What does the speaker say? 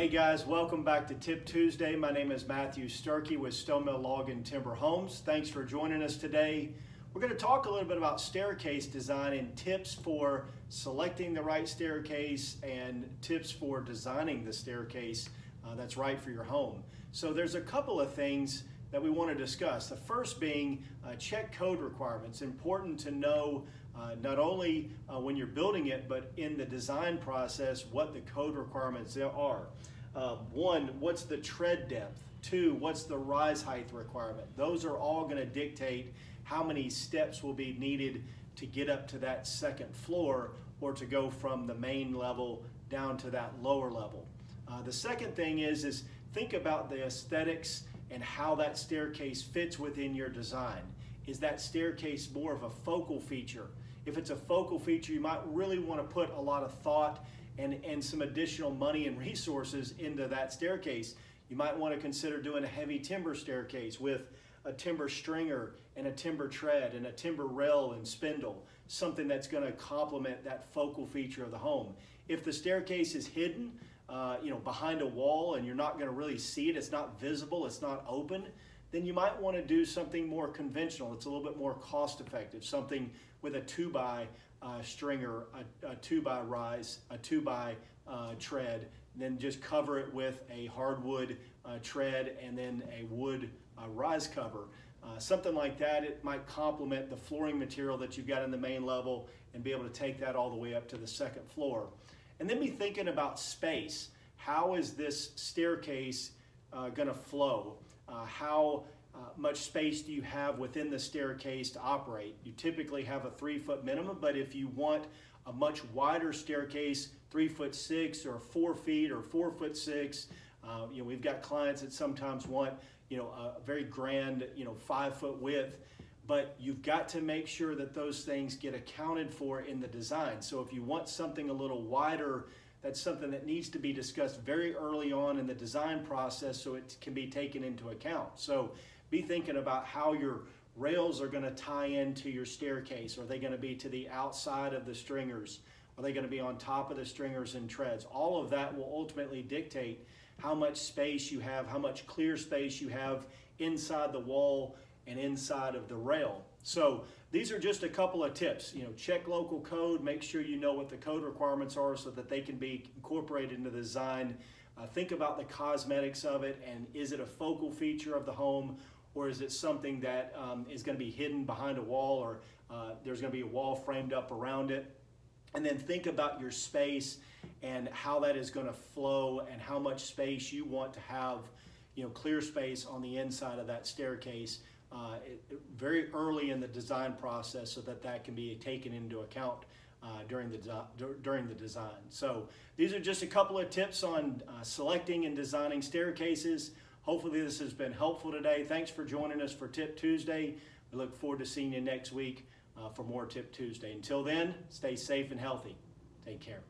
Hey guys, welcome back to Tip Tuesday. My name is Matthew Sturkey with StoneMill Log and Timber Homes. Thanks for joining us today. We're going to talk a little bit about staircase design and tips for selecting the right staircase and tips for designing the staircase uh, that's right for your home. So there's a couple of things that we want to discuss. The first being uh, check code requirements. Important to know uh, not only uh, when you're building it, but in the design process, what the code requirements are. Uh, one, what's the tread depth? Two, what's the rise height requirement? Those are all going to dictate how many steps will be needed to get up to that second floor or to go from the main level down to that lower level. Uh, the second thing is, is think about the aesthetics and how that staircase fits within your design. Is that staircase more of a focal feature? If it's a focal feature, you might really want to put a lot of thought and, and some additional money and resources into that staircase. You might want to consider doing a heavy timber staircase with a timber stringer and a timber tread and a timber rail and spindle, something that's going to complement that focal feature of the home. If the staircase is hidden, uh, you know, behind a wall and you're not going to really see it, it's not visible, it's not open, then you might want to do something more conventional. It's a little bit more cost effective, something with a two by uh, stringer, a, a, two by rise, a two by uh, tread, then just cover it with a hardwood uh, tread and then a wood uh, rise cover. Uh, something like that, it might complement the flooring material that you've got in the main level and be able to take that all the way up to the second floor. And then be thinking about space. How is this staircase going to flow? Uh, how uh, much space do you have within the staircase to operate? You typically have a three foot minimum, but if you want a much wider staircase, three foot six or four feet or four foot six, uh, you know, we've got clients that sometimes want, you know, a very grand, you know, five foot width, but you've got to make sure that those things get accounted for in the design. So if you want something a little wider that's something that needs to be discussed very early on in the design process so it can be taken into account. So be thinking about how your rails are going to tie into your staircase. Are they going to be to the outside of the stringers? Are they going to be on top of the stringers and treads? All of that will ultimately dictate how much space you have, how much clear space you have inside the wall and inside of the rail. So these are just a couple of tips. You know, check local code, make sure you know what the code requirements are so that they can be incorporated into the design. Uh, think about the cosmetics of it and is it a focal feature of the home or is it something that um, is going to be hidden behind a wall or uh, there's going to be a wall framed up around it. And then think about your space and how that is going to flow and how much space you want to have, you know, clear space on the inside of that staircase uh, very early in the design process so that that can be taken into account uh, during, the during the design. So these are just a couple of tips on uh, selecting and designing staircases. Hopefully this has been helpful today. Thanks for joining us for Tip Tuesday. We look forward to seeing you next week uh, for more Tip Tuesday. Until then, stay safe and healthy. Take care.